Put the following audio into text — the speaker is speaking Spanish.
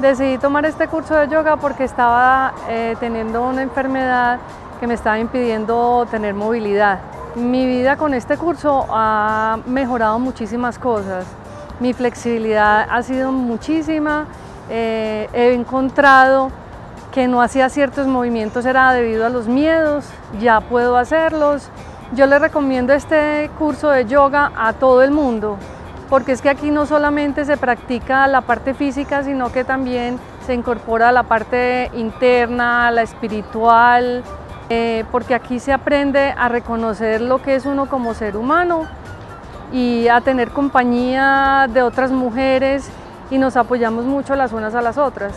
Decidí tomar este curso de yoga porque estaba eh, teniendo una enfermedad que me estaba impidiendo tener movilidad. Mi vida con este curso ha mejorado muchísimas cosas. Mi flexibilidad ha sido muchísima. Eh, he encontrado que no hacía ciertos movimientos era debido a los miedos, ya puedo hacerlos. Yo les recomiendo este curso de yoga a todo el mundo porque es que aquí no solamente se practica la parte física, sino que también se incorpora la parte interna, la espiritual, eh, porque aquí se aprende a reconocer lo que es uno como ser humano y a tener compañía de otras mujeres y nos apoyamos mucho las unas a las otras.